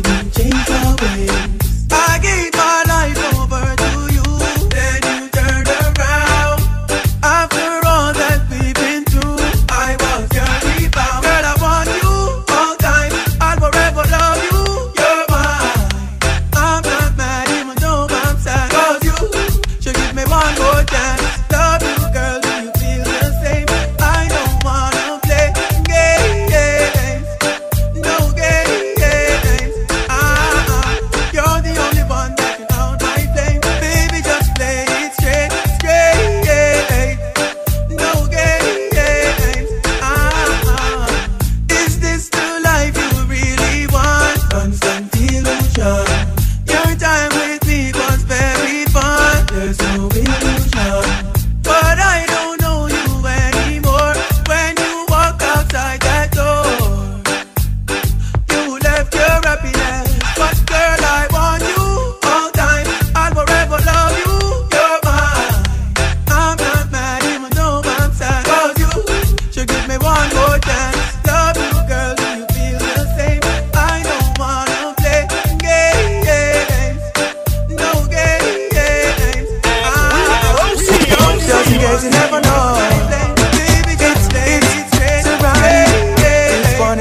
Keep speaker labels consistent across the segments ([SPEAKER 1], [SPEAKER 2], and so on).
[SPEAKER 1] baby, change your ways. I give Bye.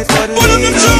[SPEAKER 1] it for the